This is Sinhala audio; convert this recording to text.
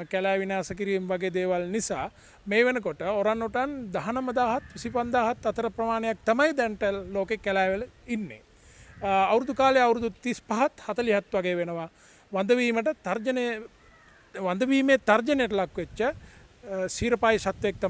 කැලෑ විනාස කිරීම වගේ දේවල් නිසා මේ වෙනකොට ඔරන් ඔටන් දහනම දාහත් විසි පන්දාහත් අතර ප්‍රමාණයක් තමයි දැන්ටල් ලෝකෙ කැලෑවල ඉන්නේ. අවුරදු කාලය අවුරුදු තිස් පහත් හතලිහත් වගේ වෙනවා. වඳවීමට තර්ජනය වඳවීමේ තර්ජනයට ලක්වෙච්ච සීරපායි සත්වයෙක් තමයි